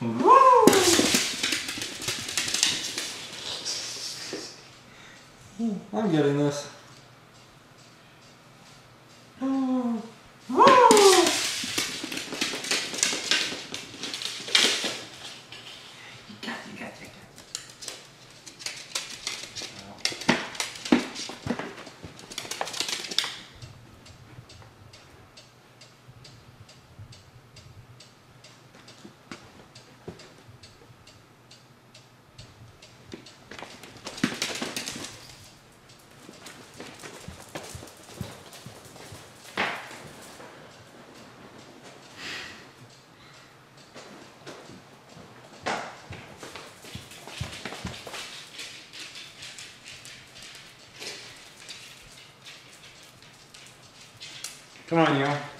Woo! I'm getting this. Come on, you.